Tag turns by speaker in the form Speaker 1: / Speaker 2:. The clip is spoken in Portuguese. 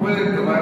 Speaker 1: puede tomar